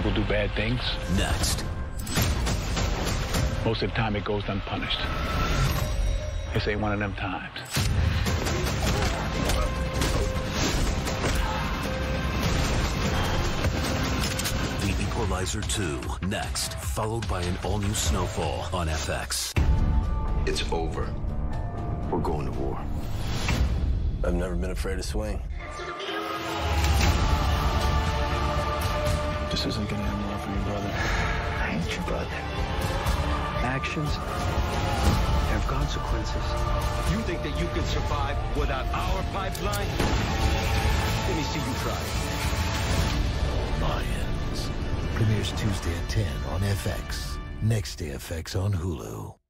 do bad things. Next. Most of the time, it goes unpunished. This ain't one of them times. The Equalizer 2. Next. Followed by an all-new Snowfall on FX. It's over. We're going to war. I've never been afraid to swing. This isn't gonna end well for your brother. I ain't your brother. Actions have consequences. You think that you can survive without our pipeline? Let me see you try. Lions. Premieres Tuesday at 10 on FX. Next day FX on Hulu.